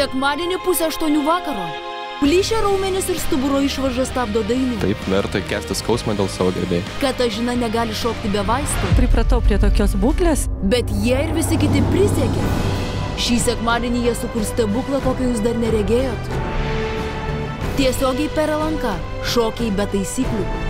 Sekmadienį pusę aštuonių vakaro. Plyšę raumenis ir stuburo išvaržą stabdo dainių. Taip, verta kesti skausmą dėl savo gerbėjų. Katažina negali šokti be vaistų. Pripratau prie tokios būklės. Bet jie ir visi kiti prisiekė. Šį sekmadienį jie sukurs stebuklą, kokio jūs dar neregėjot. Tiesiogiai per Alanką. Šokiai be taisyklių.